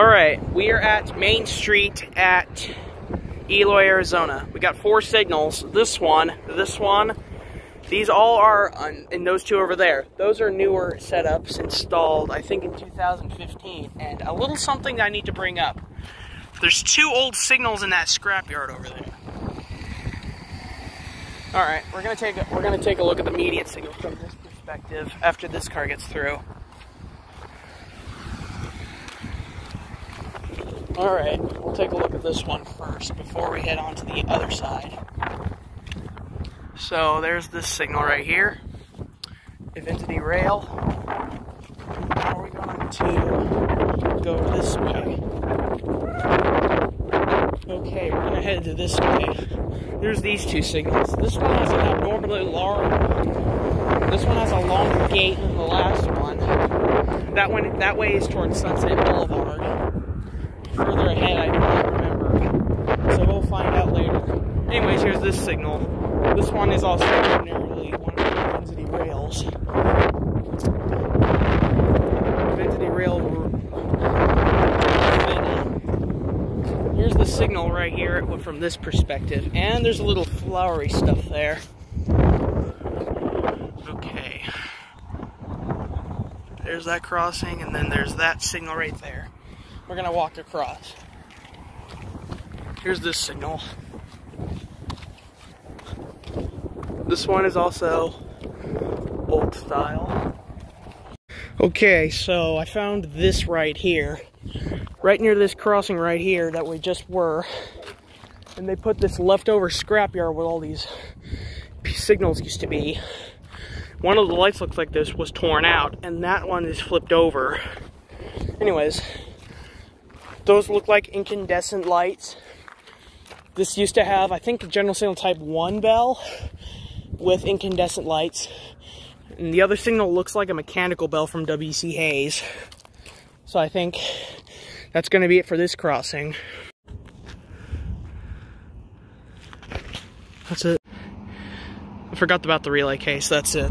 All right, we are at Main Street at Eloy, Arizona. We got four signals. This one, this one, these all are, on, and those two over there. Those are newer setups installed, I think in 2015. And a little something I need to bring up. There's two old signals in that scrapyard over there. All right, we're gonna take a, we're gonna take a look at the median signal from this perspective after this car gets through. All right, we'll take a look at this one first before we head on to the other side. So there's this signal right here, Evinity Rail. Now we're going to go this way. Okay, we're gonna head to this way. There's these two signals. This one has an abnormally long. This one has a longer gate than the last one. That one, that way is towards Sunset Boulevard. Further ahead, I do not remember. So we'll find out later. Anyways, here's this signal. This one is also ordinarily one of the density rails. Density rail. Here's the signal right here from this perspective, and there's a little flowery stuff there. Okay. There's that crossing, and then there's that signal right there. We're gonna walk across. Here's this signal. This one is also old style. Okay, so I found this right here. Right near this crossing right here that we just were. And they put this leftover scrapyard where all these signals used to be. One of the lights looks like this was torn out, and that one is flipped over. Anyways, those look like incandescent lights. This used to have, I think, a General Signal Type 1 bell with incandescent lights. And the other signal looks like a mechanical bell from W.C. Hayes. So I think that's going to be it for this crossing. That's it. I forgot about the relay case, that's it.